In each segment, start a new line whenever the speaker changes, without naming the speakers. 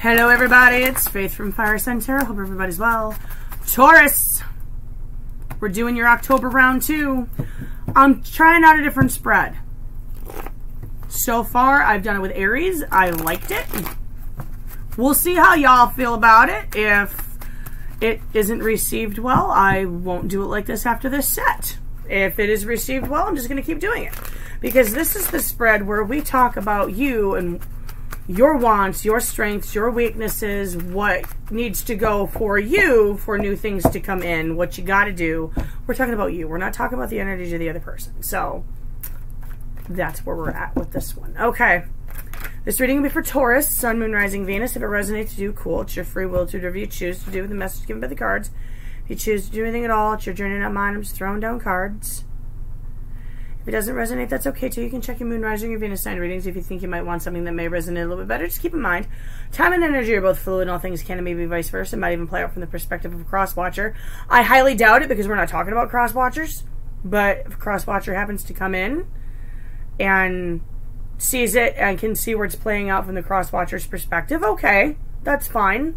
Hello, everybody. It's Faith from Fire Sign Tarot. Hope everybody's well. Taurus, we're doing your October round two. I'm trying out a different spread. So far, I've done it with Aries. I liked it. We'll see how y'all feel about it. If it isn't received well, I won't do it like this after this set. If it is received well, I'm just going to keep doing it. Because this is the spread where we talk about you and your wants, your strengths, your weaknesses, what needs to go for you for new things to come in, what you got to do. We're talking about you. We're not talking about the energies of the other person. So that's where we're at with this one. Okay. This reading will be for Taurus, Sun, Moon, Rising, Venus. If it resonates to do, cool. It's your free will to do whatever you choose to do with the message given by the cards. If you choose to do anything at all, it's your journey, not mine. I'm just throwing down cards. It doesn't resonate, that's okay too. You can check your moon, rising, your Venus sign readings if you think you might want something that may resonate a little bit better. Just keep in mind, time and energy are both fluid, and all things can and maybe vice versa. It might even play out from the perspective of a cross watcher. I highly doubt it because we're not talking about cross watchers. But if a cross watcher happens to come in and sees it and can see where it's playing out from the cross watcher's perspective, okay, that's fine.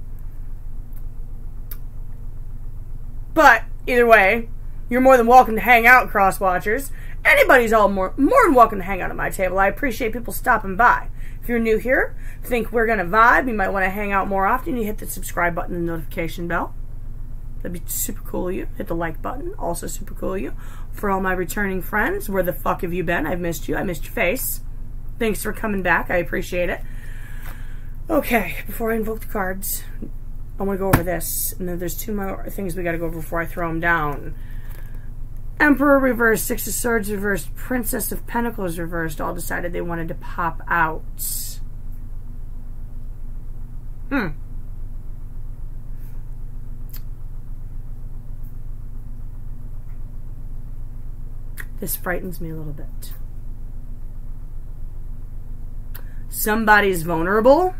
But either way, you're more than welcome to hang out, cross watchers anybody's all more more than welcome to hang out at my table. I appreciate people stopping by. If you're new here, think we're gonna vibe, you might want to hang out more often. You hit the subscribe button and the notification bell. That'd be super cool of you. Hit the like button, also super cool of you. For all my returning friends, where the fuck have you been? I've missed you. I missed your face. Thanks for coming back. I appreciate it. Okay, before I invoke the cards, I want to go over this. And then there's two more things we got to go over before I throw them down. Emperor reversed, Six of Swords reversed, Princess of Pentacles reversed, all decided they wanted to pop out. Hmm. This frightens me a little bit. Somebody's vulnerable.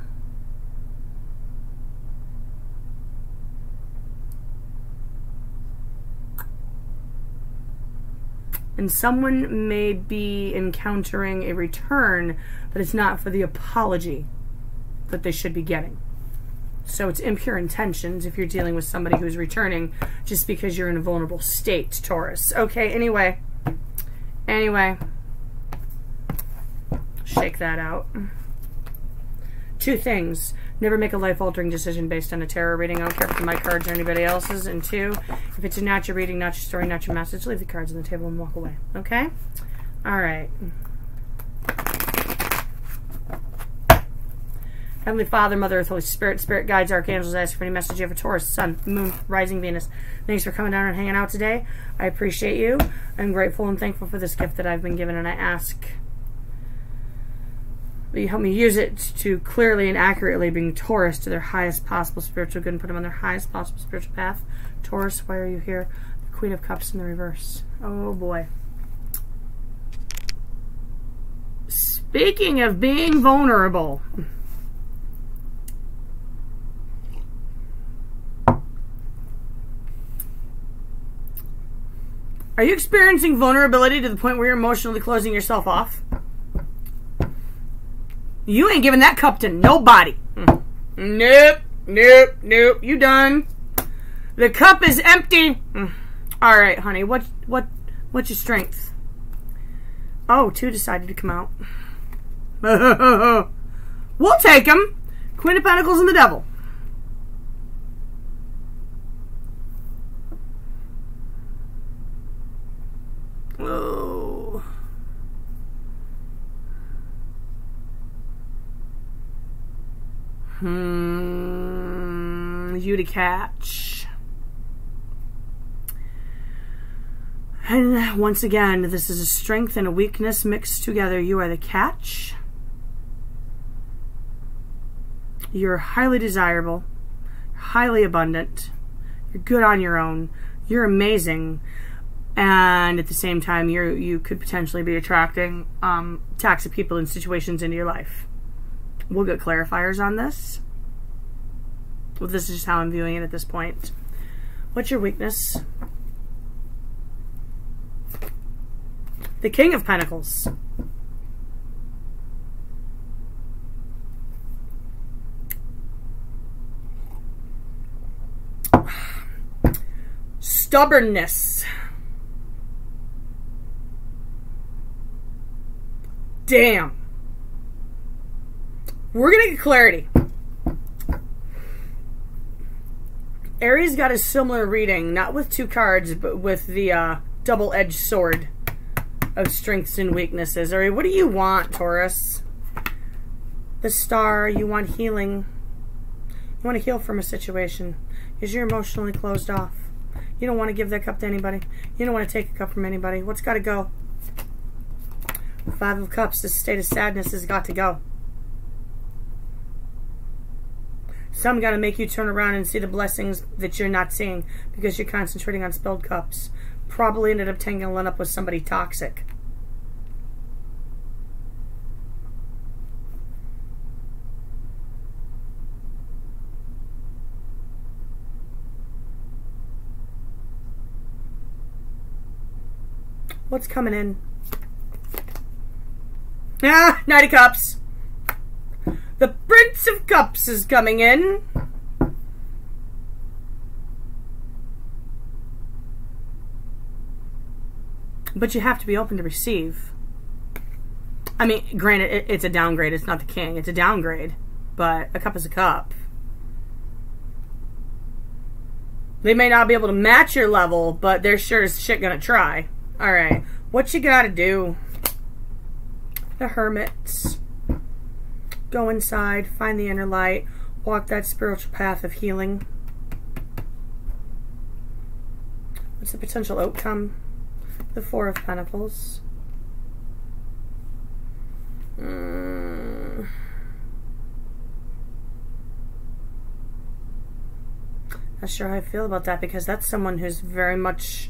And someone may be encountering a return, but it's not for the apology that they should be getting. So it's impure intentions if you're dealing with somebody who's returning just because you're in a vulnerable state, Taurus. Okay, anyway. Anyway. Shake that out. Two things. Never make a life-altering decision based on a tarot reading. I don't care if it's my cards or anybody else's. And two, if it's not your reading, not your story, not your message, leave the cards on the table and walk away. Okay? All right. Heavenly Father, Mother Earth, Holy Spirit, Spirit Guides, Archangels, ask for any message you have for Taurus, Sun, Moon, Rising Venus. Thanks for coming down and hanging out today. I appreciate you. I'm grateful and thankful for this gift that I've been given, and I ask you help me use it to clearly and accurately bring Taurus to their highest possible spiritual good and put them on their highest possible spiritual path. Taurus, why are you here? The Queen of Cups in the reverse. Oh boy. Speaking of being vulnerable. Are you experiencing vulnerability to the point where you're emotionally closing yourself off? You ain't giving that cup to nobody. Mm. Nope, nope, nope. You done. The cup is empty. Mm. All right, honey. What, what, what's your strength? Oh, two decided to come out. we'll take them. Queen of Pentacles and the Devil. Hmm, you to catch. And once again, this is a strength and a weakness mixed together. You are the catch. You're highly desirable, highly abundant. You're good on your own. You're amazing. And at the same time, you you could potentially be attracting um, toxic people and situations into your life. We'll get clarifiers on this. Well, this is just how I'm viewing it at this point. What's your weakness? The King of Pentacles. Stubbornness. Damn. We're going to get clarity. Aries got a similar reading, not with two cards, but with the uh, double edged sword of strengths and weaknesses. Right, what do you want, Taurus? The star, you want healing. You want to heal from a situation because you're emotionally closed off. You don't want to give that cup to anybody. You don't want to take a cup from anybody. What's got to go? Five of Cups, this state of sadness has got to go. Some got to make you turn around and see the blessings that you're not seeing because you're concentrating on spilled cups. Probably ended up tangling up with somebody toxic. What's coming in? Ah, Knight of Cups. The Prince of Cups is coming in. But you have to be open to receive. I mean, granted, it's a downgrade. It's not the king. It's a downgrade. But a cup is a cup. They may not be able to match your level, but they're sure as shit gonna try. Alright. What you gotta do? The hermits. Go inside, find the inner light, walk that spiritual path of healing. What's the potential outcome? The Four of Pentacles. Mm. Not sure how I feel about that because that's someone who's very much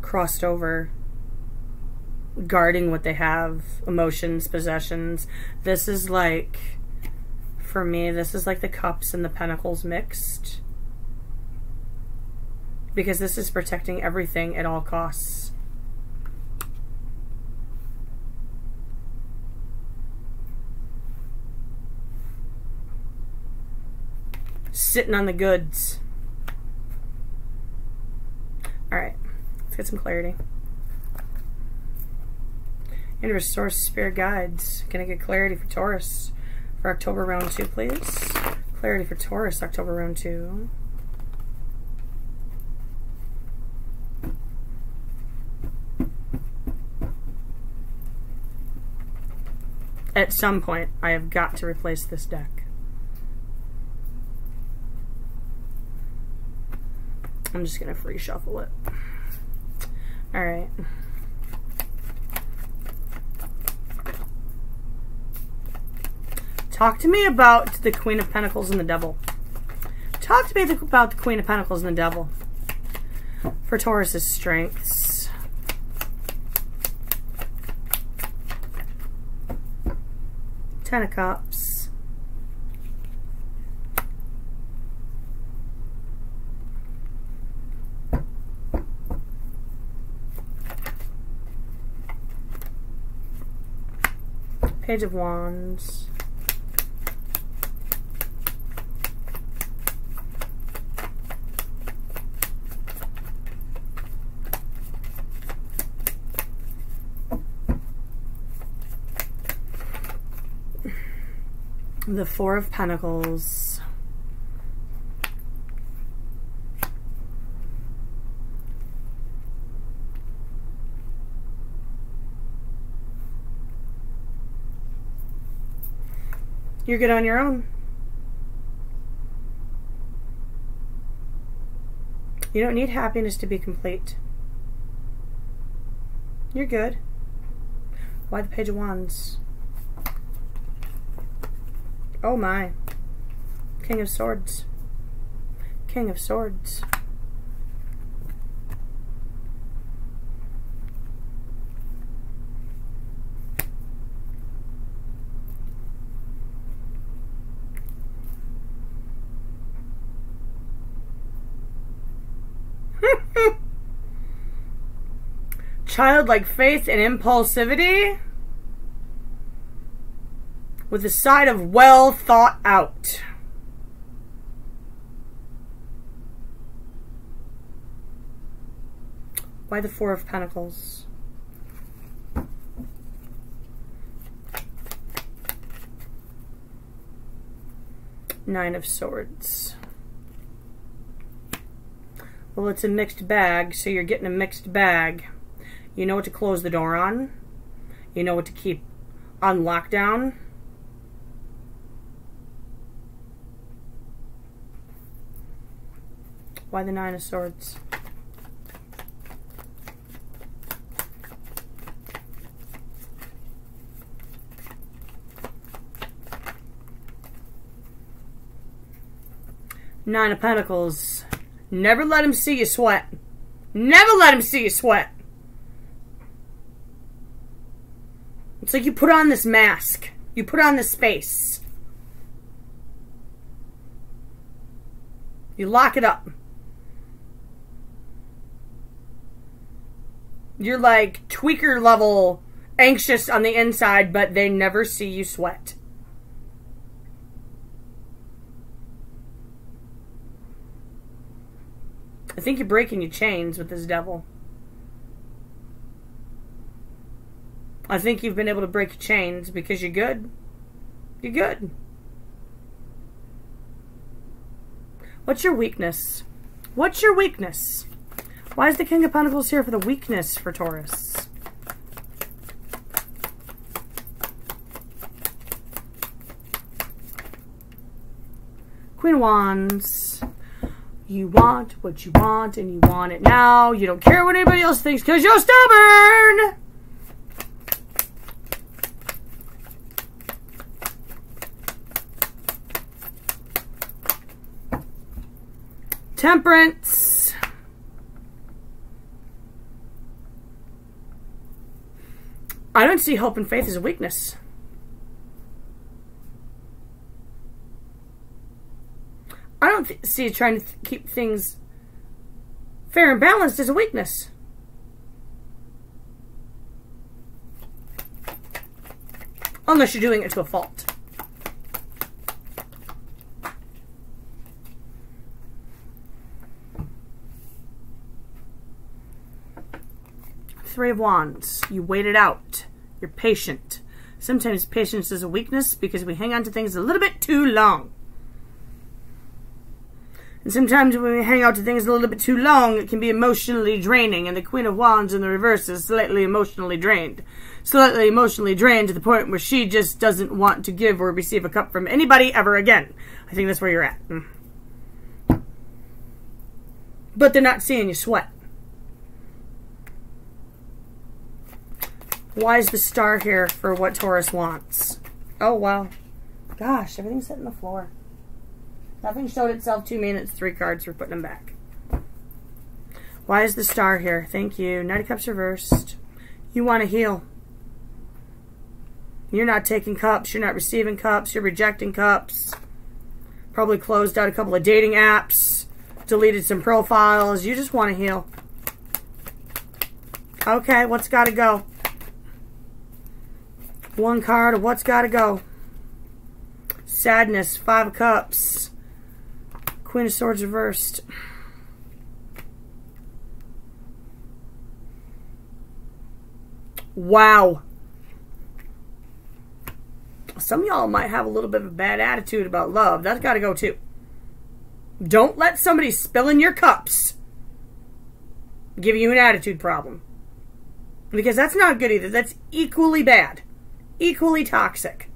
crossed over guarding what they have, emotions, possessions. This is like, for me, this is like the cups and the pentacles mixed. Because this is protecting everything at all costs. Sitting on the goods. Alright, let's get some clarity and restore spirit guides. Can I get clarity for Taurus for October round two, please? Clarity for Taurus, October round two. At some point, I have got to replace this deck. I'm just going to free shuffle it. Alright. Talk to me about the Queen of Pentacles and the Devil. Talk to me about the Queen of Pentacles and the Devil. For Taurus's strengths. Ten of Cups. Page of Wands. The Four of Pentacles. You're good on your own. You don't need happiness to be complete. You're good. Why the Page of Wands? Oh my. King of Swords. King of Swords. Childlike faith and impulsivity? With a side of well thought out. Why the Four of Pentacles? Nine of Swords. Well, it's a mixed bag, so you're getting a mixed bag. You know what to close the door on. You know what to keep on lockdown. Why the Nine of Swords? Nine of Pentacles. Never let him see you sweat. Never let him see you sweat. It's like you put on this mask. You put on this face. You lock it up. You're like tweaker level anxious on the inside, but they never see you sweat. I think you're breaking your chains with this devil. I think you've been able to break your chains because you're good. You're good. What's your weakness? What's your weakness? Why is the King of Pentacles here for the weakness for Taurus? Queen of Wands. You want what you want and you want it now. You don't care what anybody else thinks because you're stubborn. Temperance. I don't see hope and faith as a weakness. I don't th- see trying to th- keep things fair and balanced as a weakness. Unless you're doing it to a fault. Three of Wands. You wait it out. You're patient. Sometimes patience is a weakness because we hang on to things a little bit too long. And sometimes when we hang out to things a little bit too long, it can be emotionally draining. And the Queen of Wands in the reverse is slightly emotionally drained. Slightly emotionally drained to the point where she just doesn't want to give or receive a cup from anybody ever again. I think that's where you're at. Mm. But they're not seeing you sweat. Why is the star here for what Taurus wants? Oh, wow. Gosh, everything's hitting the floor. Nothing showed itself to me, and it's three cards. We're putting them back. Why is the star here? Thank you. Knight of Cups reversed. You want to heal. You're not taking cups. You're not receiving cups. You're rejecting cups. Probably closed out a couple of dating apps. Deleted some profiles. You just want to heal. Okay, what's got to go? One card of what's got to go. Sadness, Five of Cups. Queen of Swords reversed. Wow. Some y'all might have a little bit of a bad attitude about love. That's got to go too. Don't let somebody spill in your cups give you an attitude problem. Because that's not good either. That's equally bad. Equally toxic.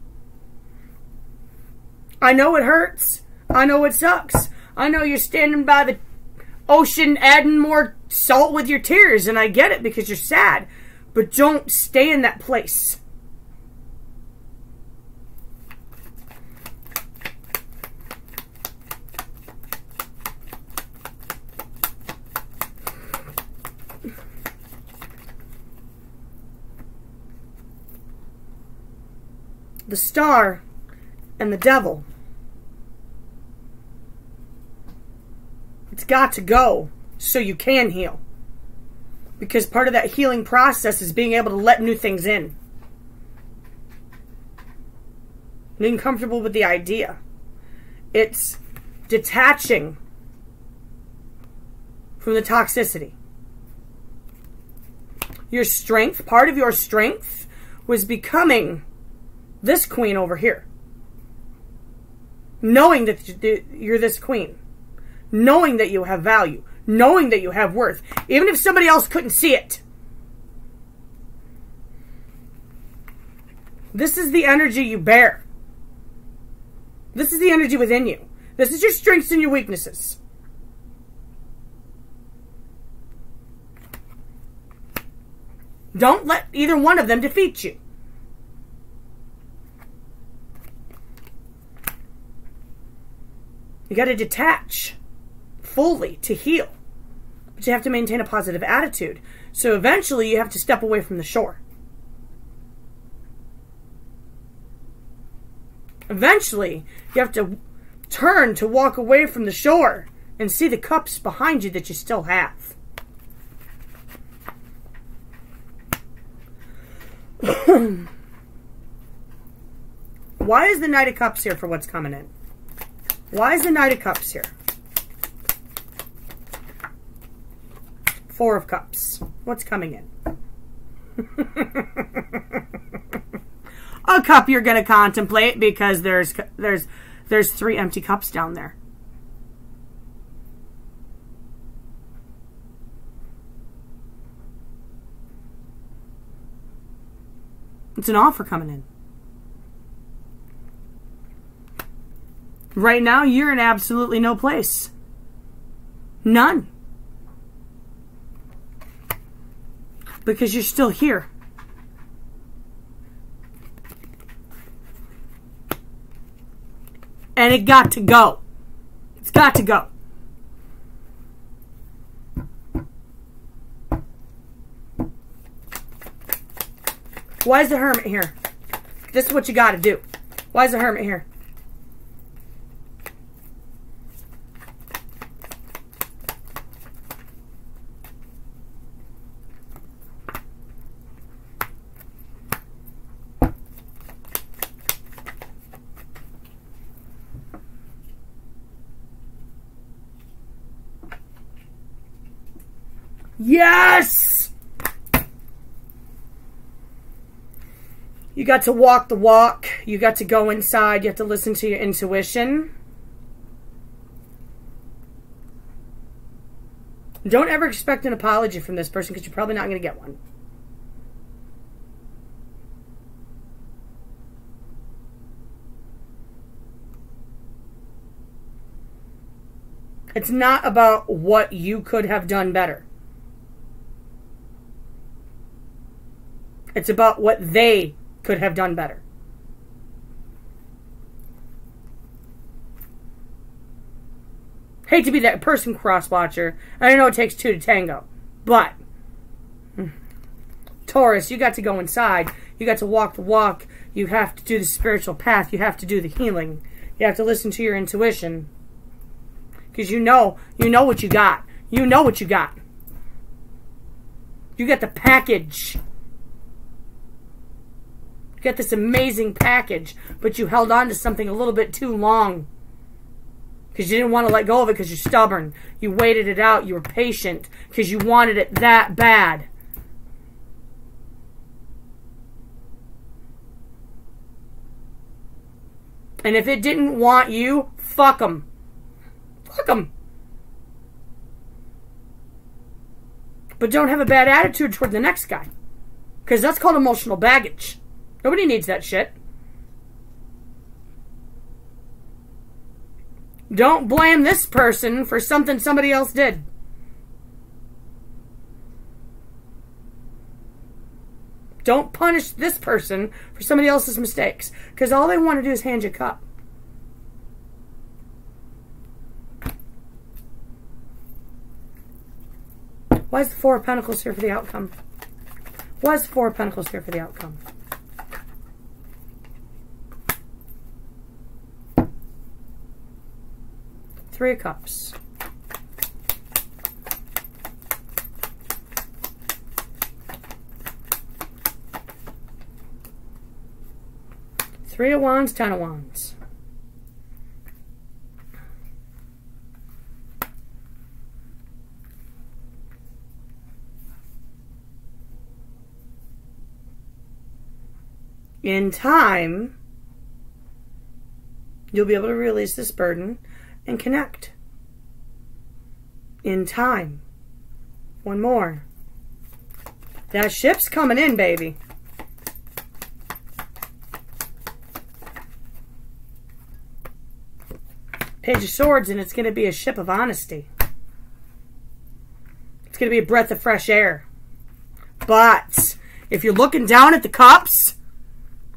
I know it hurts. I know it sucks. I know you're standing by the ocean adding more salt with your tears, and I get it because you're sad. But don't stay in that place. The star and the devil. It's got to go so you can heal. Because part of that healing process is being able to let new things in. Being comfortable with the idea. It's detaching from the toxicity. Your strength, part of your strength, was becoming this queen over here. Knowing that you're this queen. Knowing that you have value. Knowing that you have worth. Even if somebody else couldn't see it. This is the energy you bear. This is the energy within you. This is your strengths and your weaknesses. Don't let either one of them defeat you. You got to detach fully to heal. But you have to maintain a positive attitude. So eventually you have to step away from the shore. Eventually, you have to turn to walk away from the shore and see the cups behind you that you still have. Why is the Knight of Cups here for what's coming in? Why is the Knight of Cups here? Four of Cups. What's coming in? a cup you're going to contemplate because there's there's there's three empty cups down there. It's an offer coming in. Right now, you're in absolutely no place. None. Because you're still here. And it got to go. It's got to go. Why is the hermit here? This is what you got to do. Why is the hermit here? Yes! You got to walk the walk. You got to go inside. You have to listen to your intuition. Don't ever expect an apology from this person because you're probably not going to get one. It's not about what you could have done better. It's about what they could have done better. Hate to be that person cross watcher. I don't know it takes two to tango. But hmm, Taurus, you got to go inside. You got to walk the walk. You have to do the spiritual path. You have to do the healing. You have to listen to your intuition. Because you know, you know what you got. You know what you got. You got the package. You got this amazing package, but you held on to something a little bit too long. Because you didn't want to let go of it because you're stubborn. You waited it out. You were patient because you wanted it that bad. And if it didn't want you, fuck them. Fuck them. But don't have a bad attitude toward the next guy. Because that's called emotional baggage. Nobody needs that shit. Don't blame this person for something somebody else did. Don't punish this person for somebody else's mistakes. Because all they want to do is hand you a cup. Why is the Four of Pentacles here for the outcome? Why is the Four of Pentacles here for the outcome? Three of Cups. Three of Wands, Ten of Wands. In time, you'll be able to release this burden and connect. In time. One more. That ship's coming in, baby. Page of Swords, and it's going to be a ship of honesty. It's going to be a breath of fresh air. But if you're looking down at the cups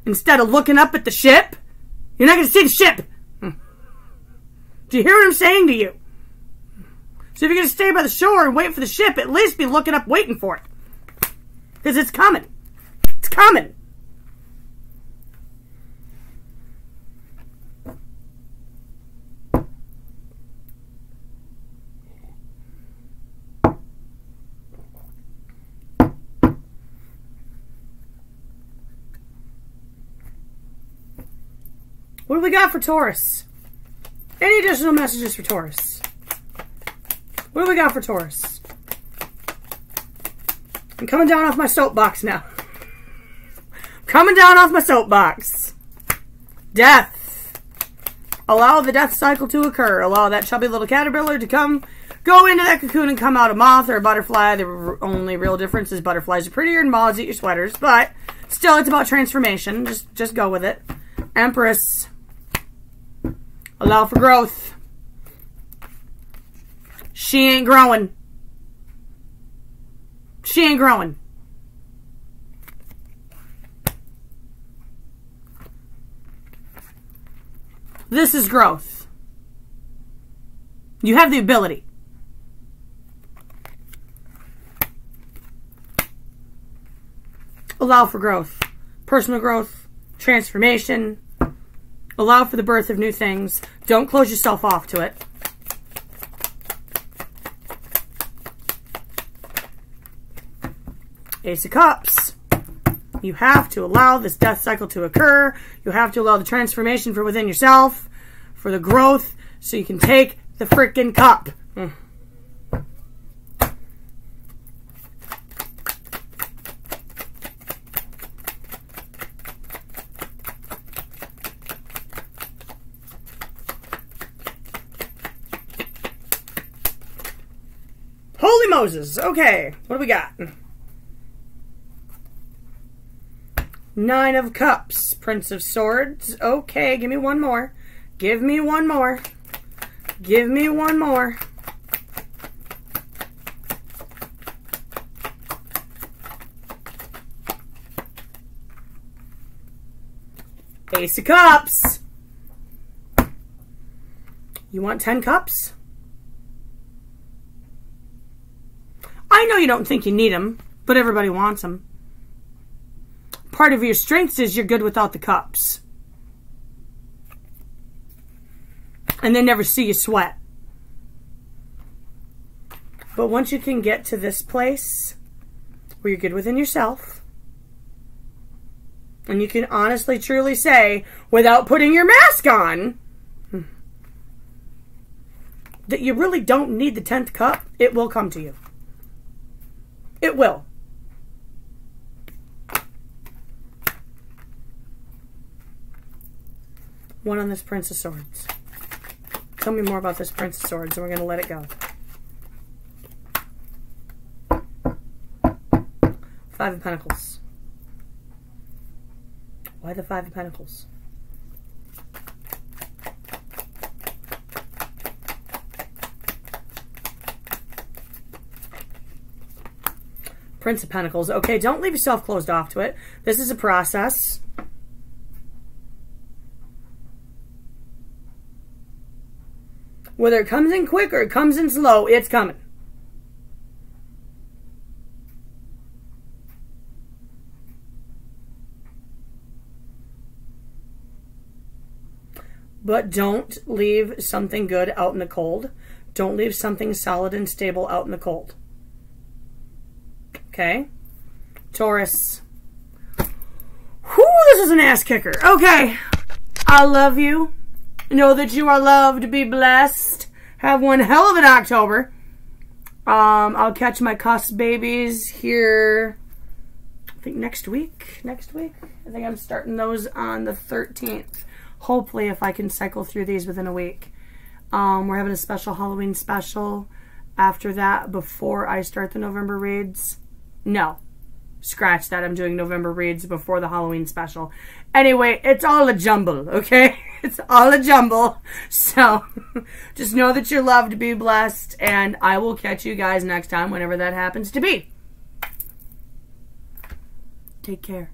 instead of looking up at the ship, you're not going to see the ship. Do you hear what I'm saying to you? So if you're going to stay by the shore and wait for the ship, at least be looking up waiting for it. Because it's coming. It's coming. What do we got for Taurus? Any additional messages for Taurus? What do we got for Taurus? I'm coming down off my soapbox now. coming down off my soapbox. Death. Allow the death cycle to occur. Allow that chubby little caterpillar to come, go into that cocoon and come out a moth or a butterfly. The only real difference is butterflies are prettier and moths eat your sweaters, but still, it's about transformation. Just, just go with it. Empress. Allow for growth. She ain't growing. She ain't growing. This is growth. You have the ability. Allow for growth. Personal growth, transformation, Allow for the birth of new things. Don't close yourself off to it. Ace of Cups. You have to allow this death cycle to occur. You have to allow the transformation for within yourself, for the growth, so you can take the freaking cup. Mm. Moses. Okay, what do we got? Nine of Cups, Prince of Swords. Okay, give me one more. Give me one more. Give me one more. Ace of Cups. You want 10 cups? I know you don't think you need them, but everybody wants them. Part of your strengths is you're good without the cups. And they never see you sweat. But once you can get to this place where you're good within yourself, and you can honestly, truly say, without putting your mask on, that you really don't need the 10th cup, it will come to you. It will. One on this Prince of Swords. Tell me more about this Prince of Swords, and we're going to let it go. Five of Pentacles. Why the Five of Pentacles? Prince of Pentacles. Okay, don't leave yourself closed off to it. This is a process. Whether it comes in quick or it comes in slow, it's coming. But don't leave something good out in the cold. Don't leave something solid and stable out in the cold. Okay. Taurus. Whew, this is an ass kicker. Okay. I love you. Know that you are loved. Be blessed. Have one hell of an October. Um, I'll catch my cusp babies here I think next week. Next week. I think I'm starting those on the 13th. Hopefully, if I can cycle through these within a week. Um, we're having a special Halloween special after that before I start the November reads. No, scratch that. I'm doing November reads before the Halloween special. Anyway, it's all a jumble, okay? It's all a jumble. So just know that you're loved, be blessed, and I will catch you guys next time whenever that happens to be. Take care.